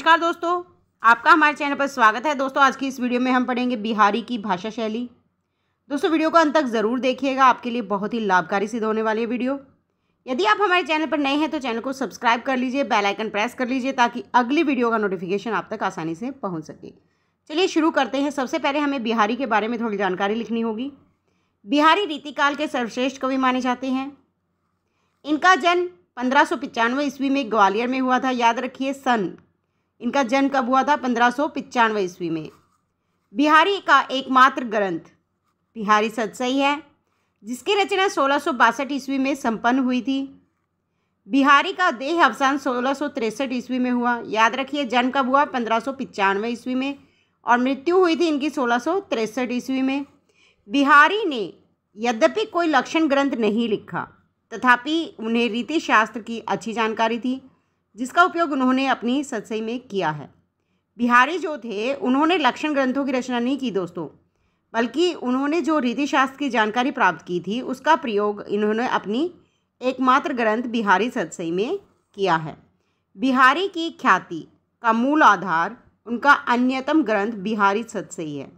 नमस्कार दोस्तों, आपका हमारे चैनल पर स्वागत है। दोस्तों, आज की इस वीडियो में हम पढ़ेंगे बिहारी की भाषा शैली। दोस्तों, वीडियो को अंत तक ज़रूर देखिएगा, आपके लिए बहुत ही लाभकारी सिद्ध होने वाली है वीडियो। यदि आप हमारे चैनल पर नए हैं तो चैनल को सब्सक्राइब कर लीजिए, बेल आइकन प्रेस कर लीजिए, ताकि अगली वीडियो का नोटिफिकेशन आप तक आसानी से पहुँच सके। चलिए शुरू करते हैं। सबसे पहले हमें बिहारी के बारे में थोड़ी जानकारी लिखनी होगी। बिहारी रीतिकाल के सर्वश्रेष्ठ कवि माने जाते हैं। इनका जन्म पंद्रह ईस्वी में ग्वालियर में हुआ था। याद रखिए, सन इनका जन्म कब हुआ था? पंद्रह सौ ईस्वी में। बिहारी का एकमात्र ग्रंथ, बिहारी सतसई है, जिसकी रचना सोलह सौ बासठ ईस्वी में संपन्न हुई थी। बिहारी का देह अवसान सोलह सौ तिरसठ ईस्वी में हुआ। याद रखिए, जन्म कब हुआ? पंद्रह सौ ईस्वी में और मृत्यु हुई थी इनकी सोलह सौ तिरसठ ईस्वी में। बिहारी ने यद्यपि कोई लक्षण ग्रंथ नहीं लिखा, तथापि उन्हें रीति शास्त्र की अच्छी जानकारी थी। जिसका उपयोग उन्होंने अपनी सत्सई में किया है। बिहारी जो थे, उन्होंने लक्षण ग्रंथों की रचना नहीं की दोस्तों, बल्कि उन्होंने जो रीति शास्त्र की जानकारी प्राप्त की थी, उसका प्रयोग इन्होंने अपनी एकमात्र ग्रंथ बिहारी सत्सई में किया है। बिहारी की ख्याति का मूल आधार उनका अन्यतम ग्रंथ बिहारी सत्सई है।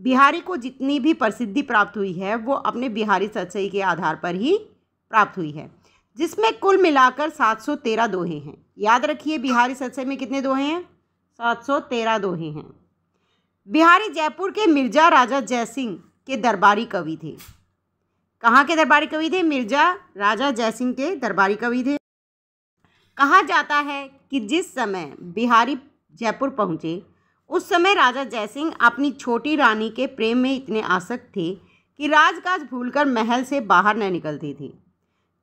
बिहारी को जितनी भी प्रसिद्धि प्राप्त हुई है, वो अपने बिहारी सत्सई के आधार पर ही प्राप्त हुई है। जिसमें कुल मिलाकर सात सौ तेरह दोहे हैं। याद रखिए, बिहारी सत्सय में कितने दोहे हैं? सात सौ तेरह दोहे हैं। बिहारी जयपुर के मिर्ज़ा राजा जयसिंह के दरबारी कवि थे। कहाँ के दरबारी कवि थे? मिर्ज़ा राजा जयसिंह के दरबारी कवि थे। कहा जाता है कि जिस समय बिहारी जयपुर पहुँचे, उस समय राजा जयसिंह अपनी छोटी रानी के प्रेम में इतने आसक्त थे कि राजकाज भूलकर महल से बाहर न निकलती थी।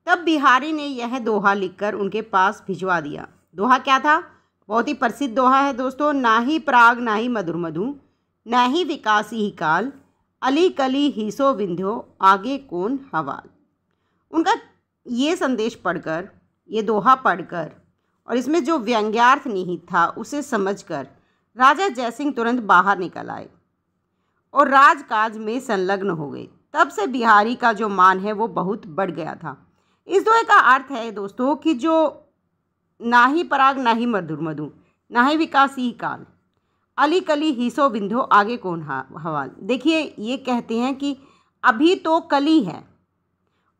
तब बिहारी ने यह दोहा लिखकर उनके पास भिजवा दिया। दोहा क्या था? बहुत ही प्रसिद्ध दोहा है दोस्तों, ना ही प्राग, ना ही मधुर मधु ना ही विकास ही काल, अली कली हिसो विंध्यो, आगे कौन हवाल। उनका ये संदेश पढ़कर, ये दोहा पढ़कर और इसमें जो व्यंग्यार्थ निहित था उसे समझकर राजा जयसिंह तुरंत बाहर निकल आए और राजकाज में संलग्न हो गए। तब से बिहारी का जो मान है वो बहुत बढ़ गया था। इस दोहे का अर्थ है दोस्तों कि जो ना ही पराग, ना ही मधुर मधु, ना ही विकास ही काल, अली कली हिसो बिंधो आगे कौन हवाल। देखिए, ये कहते हैं कि अभी तो कली है,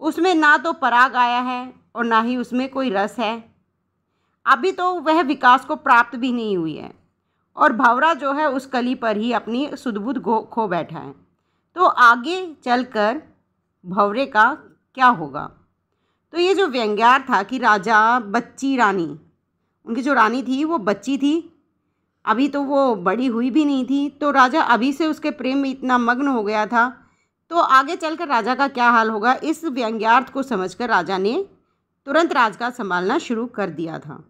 उसमें ना तो पराग आया है और ना ही उसमें कोई रस है। अभी तो वह विकास को प्राप्त भी नहीं हुई है और भवरा जो है उस कली पर ही अपनी सुदबुद खो बैठा है। तो आगे चलकर भवरे का क्या होगा? तो ये जो व्यंग्यार था कि राजा, बच्ची, रानी, उनकी जो रानी थी, वो बच्ची थी। अभी तो वो बड़ी हुई भी नहीं थी। तो राजा अभी से उसके प्रेम में इतना मग्न हो गया था। तो आगे चलकर राजा का क्या हाल होगा, इस व्यंग्यार्थ को समझकर राजा ने तुरंत राजकाज संभालना शुरू कर दिया था।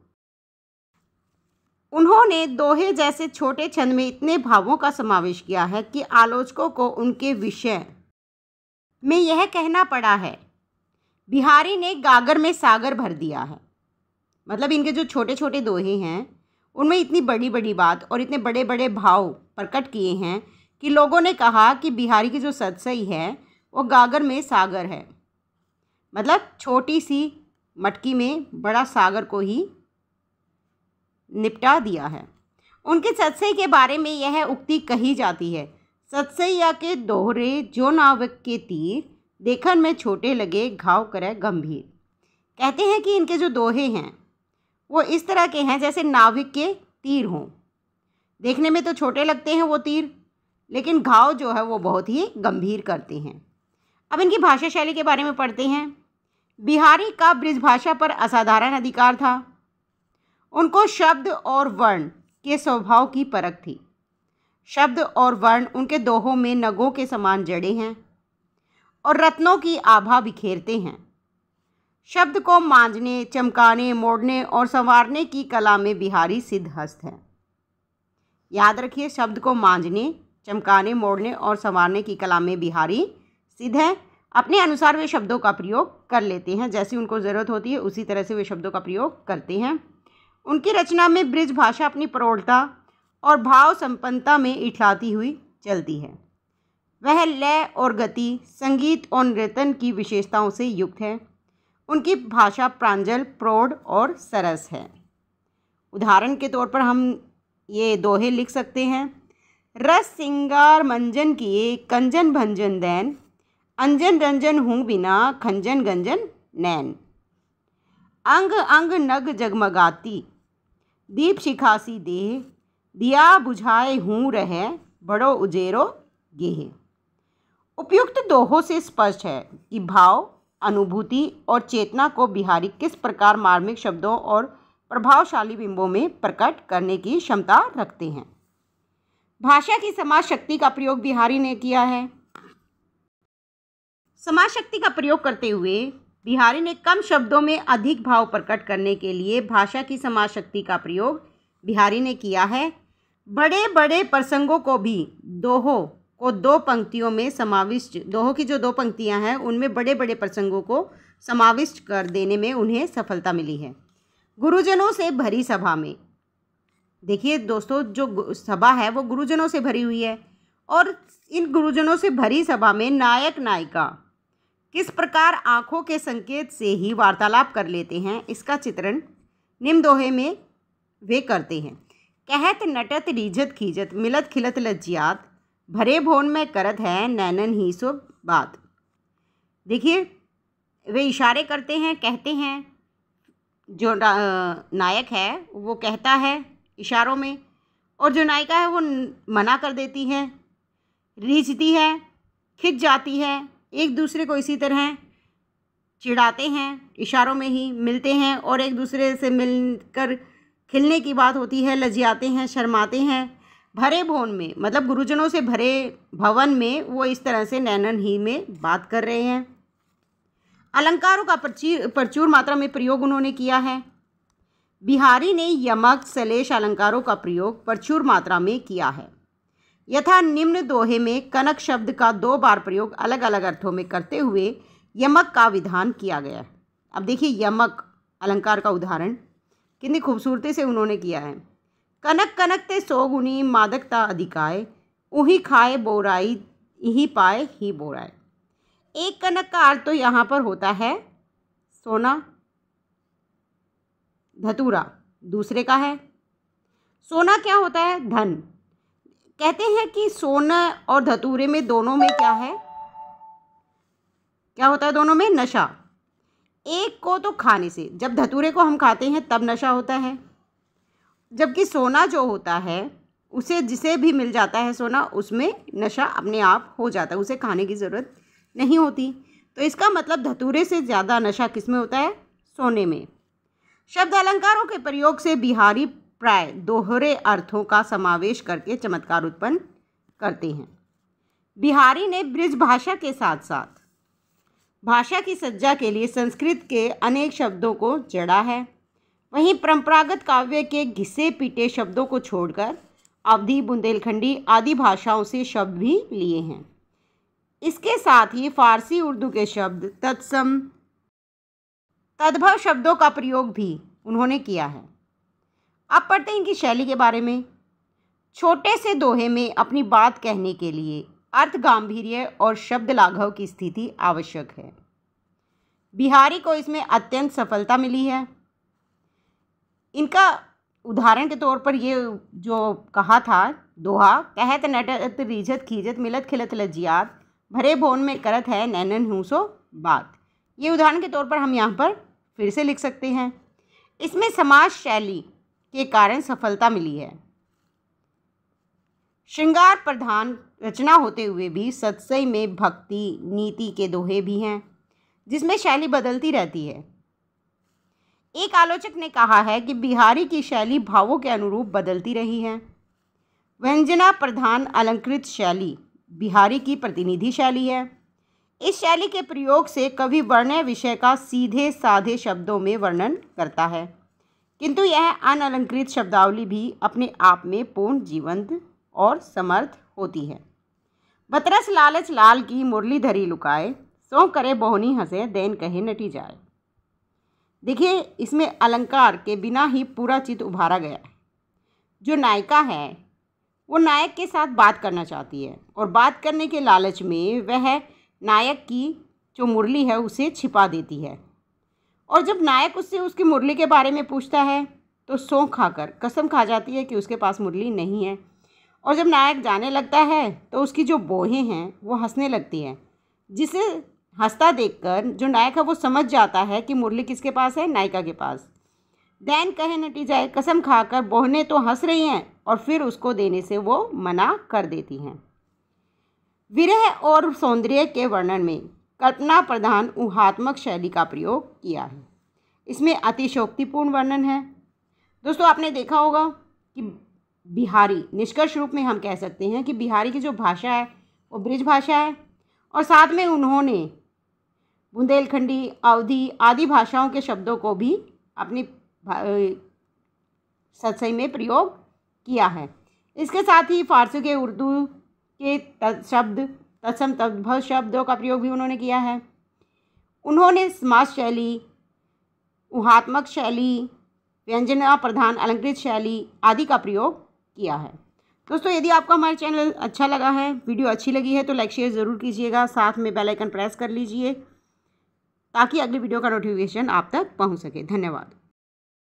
उन्होंने दोहे जैसे छोटे छंद में इतने भावों का समावेश किया है कि आलोचकों को उनके विषय में यह कहना पड़ा है बिहारी ने गागर में सागर भर दिया है। मतलब इनके जो छोटे छोटे दोहे हैं, उनमें इतनी बड़ी बड़ी बात और इतने बड़े बड़े भाव प्रकट किए हैं कि लोगों ने कहा कि बिहारी की जो सदसई है, वो गागर में सागर है। मतलब छोटी सी मटकी में बड़ा सागर को ही निपटा दिया है। उनके सत्सई के बारे में यह उक्ति कही जाती है, सत्सैया के दोहरे जो नावक के तीर देखन में छोटे लगे, घाव करे, गंभीर। कहते हैं कि इनके जो दोहे हैं, वो इस तरह के हैं जैसे नाविक के तीर हों। देखने में तो छोटे लगते हैं वो तीर, लेकिन घाव जो है वो बहुत ही गंभीर करते हैं। अब इनकी भाषा शैली के बारे में पढ़ते हैं। बिहारी का ब्रिज भाषा पर असाधारण अधिकार था। उनको शब्द और वर्ण के स्वभाव की परख थी। शब्द और वर्ण उनके दोहों में नगों के समान जड़े हैं। और रत्नों की आभा बिखेरते हैं। शब्द को मांझने, चमकाने, मोड़ने और संवारने की कला में बिहारी सिद्ध हस्त है। याद रखिए, शब्द को मांझने, चमकाने, मोड़ने और संवारने की कला में बिहारी सिद्ध है। अपने अनुसार वे शब्दों का प्रयोग कर लेते हैं। जैसी उनको ज़रूरत होती है, उसी तरह से वे शब्दों का प्रयोग करते हैं। उनकी रचना में ब्रिज भाषा अपनी प्रौढ़ता और भाव संपन्नता में इठलाती हुई चलती है। वह लय और गति, संगीत और नृतन की विशेषताओं से युक्त है। उनकी भाषा प्रांजल, प्रौढ़ और सरस है। उदाहरण के तौर पर हम ये दोहे लिख सकते हैं। रस, सिंगार, मंजन किए, कंजन, भंजन, दैन। अंजन, रंजन हूँ बिना, खंजन, गंजन, नैन। अंग अंग, नग, जगमगाती। दीप, शिखासी, देह। दिया, बुझाए, हूँ, रहे, बड़ो, उजेरो, गेह। उपयुक्त दोहों से स्पष्ट है कि भाव, अनुभूति और चेतना को बिहारी किस प्रकार मार्मिक शब्दों और प्रभावशाली बिंबों में प्रकट करने की क्षमता रखते हैं। भाषा की समाज शक्ति का प्रयोग बिहारी ने किया है। समाज शक्ति का प्रयोग करते हुए बिहारी ने कम शब्दों में अधिक भाव प्रकट करने के लिए भाषा की समाज शक्ति का प्रयोग बिहारी ने किया है। बड़े बड़े प्रसंगों को भी दोहों को दो पंक्तियों में समाविष्ट, दोहों की जो दो पंक्तियाँ हैं, उनमें बड़े बड़े प्रसंगों को समाविष्ट कर देने में उन्हें सफलता मिली है। गुरुजनों से भरी सभा में। देखिए दोस्तों, जो सभा है, वो गुरुजनों से भरी हुई है। और इन गुरुजनों से भरी सभा में नायक नायिका किस प्रकार आँखों के संकेत से ही वार्तालाप कर लेते हैं, इसका चित्रण निम्न दोहे में वे करते हैं। कहत नटत रीझत खीजत, मिलत खिलत लज्जियात भरे भोन में करत है नैनन ही सो बात। देखिए, वे इशारे करते हैं, कहते हैं, जो नायक है, वो कहता है इशारों में, और जो नायिका है वो मना कर देती है, रीझती है, खिंच जाती है, एक दूसरे को इसी तरह चिढ़ाते हैं, इशारों में ही मिलते हैं, और एक दूसरे से मिलकर खिलने की बात होती है लजियाते हैं, शर्माते हैं भरे भवन में मतलब गुरुजनों से भरे भवन में वो इस तरह से नैनन ही में बात कर रहे हैं। अलंकारों का प्रचुर मात्रा में प्रयोग उन्होंने किया है। बिहारी ने यमक, सलेश अलंकारों का प्रयोग प्रचुर मात्रा में किया है। यथा निम्न दोहे में कनक शब्द का दो बार प्रयोग अलग अलग अर्थों में करते हुए यमक का विधान किया गया है। अब देखिए यमक अलंकार का उदाहरण, कितनी खूबसूरती से उन्होंने किया है। कनक कनक ते सो गुनी मादकता अधिकाय उही खाए बोराई ही पाए ही बोराए। एक कनक का अर्थ तो यहाँ पर होता है, सोना, धतूरा, दूसरे का है। सोना क्या होता है? धन। कहते हैं कि सोना और धतूरे में दोनों में क्या है? क्या होता है दोनों में? नशा। एक को तो खाने से, जब धतूरे को हम खाते हैं, तब नशा होता है। जबकि सोना जो होता है, उसे जिसे भी मिल जाता है सोना, उसमें नशा अपने आप हो जाता है, उसे खाने की ज़रूरत नहीं होती। तो इसका मतलब धतूरे से ज़्यादा नशा किसमें होता है? सोने में। शब्द अलंकारों के प्रयोग से बिहारी प्राय दोहरे अर्थों का समावेश करके चमत्कार उत्पन्न करते हैं। बिहारी ने ब्रिज भाषा के साथ साथ भाषा की सज्जा के लिए संस्कृत के अनेक शब्दों को जड़ा है। वहीं परंपरागत काव्य के घिसे पीटे शब्दों को छोड़कर अवधि, बुंदेलखंडी आदि भाषाओं से शब्द भी लिए हैं। इसके साथ ही फारसी, उर्दू के शब्द, तत्सम, तद्भव शब्दों का प्रयोग भी उन्होंने किया है। अब पढ़ते हैं इनकी शैली के बारे में। छोटे से दोहे में अपनी बात कहने के लिए अर्थ गांधीर्य और शब्द लाघव की स्थिति आवश्यक है। बिहारी को इसमें अत्यंत सफलता मिली है। इनका उदाहरण के तौर पर ये जो कहा था, दोहा, कहत, नटत, रीझत खीजत मिलत, खिलत, लज्जियात, भरे भोन में करत है, नैनन हूसो बात। ये उदाहरण के तौर पर हम यहाँ पर फिर से लिख सकते हैं। इसमें समाज शैली के कारण सफलता मिली है। श्रृंगार प्रधान रचना होते हुए भी सत्सई में भक्ति, नीति के दोहे भी हैं, जिसमें शैली बदलती रहती है। एक आलोचक ने कहा है कि बिहारी की शैली भावों के अनुरूप बदलती रही है। व्यंजना प्रधान अलंकृत शैली, बिहारी की प्रतिनिधि शैली है। इस शैली के प्रयोग से कवि वर्ण विषय का सीधे साधे शब्दों में वर्णन करता है। किंतु यह अनअलंकृत शब्दावली भी अपने आप में पूर्ण, जीवंत और समर्थ होती है। बतरस लालच लाल की मुरली धरी लुकाए, सो करे बोहनी हंसे, देन कहे नटी जाए। देखिए, इसमें अलंकार के बिना ही पूरा चित्र उभारा गया है। जो नायिका है, वो नायक के साथ बात करना चाहती है और बात करने के लालच में वह नायक की जो मुरली है, उसे छिपा देती है। और जब नायक उससे उसकी मुरली के बारे में पूछता है तो सौंख खाकर, कसम खा जाती है कि उसके पास मुरली नहीं है। और जब नायक जाने लगता है तो उसकी जो बोहें हैं, वो हंसने लगती हैं, जिसे हंसता देखकर जो नायक है वो समझ जाता है कि मुरली किसके पास है, नायिका के पास। दैन कहे नटी जाए कसम खाकर बोहने तो हंस रही हैं और फिर उसको देने से वो मना कर देती हैं। विरह और सौंदर्य के वर्णन में कल्पना प्रधान ऊहात्मक शैली का प्रयोग किया है। इसमें अतिशोक्तिपूर्ण वर्णन है। दोस्तों, आपने देखा होगा कि बिहारी, निष्कर्ष रूप में हम कह सकते हैं कि बिहारी की जो भाषा है, वो ब्रिज भाषा है और साथ में उन्होंने बुंदेलखंडी, अवधि आदि भाषाओं के शब्दों को भी अपनी सत्सई में प्रयोग किया है। इसके साथ ही फारसी के उर्दू के शब्द, तत्सम तद्भव शब्दों का प्रयोग भी उन्होंने किया है। उन्होंने समाज शैली, ऊहात्मक शैली, व्यंजना प्रधान, अलंकृत शैली आदि का प्रयोग किया है। दोस्तों, यदि आपको हमारा चैनल अच्छा लगा है, वीडियो अच्छी लगी है तो लाइक, शेयर ज़रूर कीजिएगा। साथ में बेल आइकन प्रेस कर लीजिए। ताकि अगली वीडियो का नोटिफिकेशन आप तक पहुँच सके। धन्यवाद।